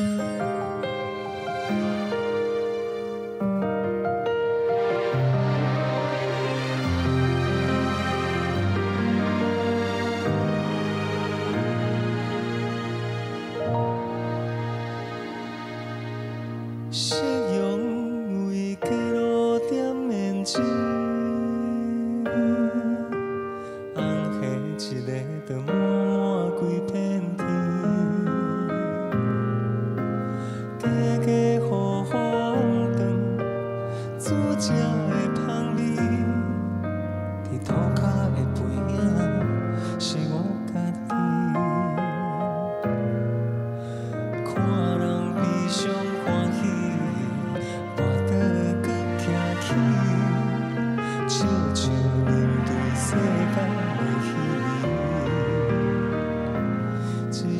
一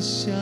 个人，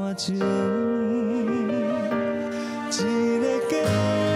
我就一个家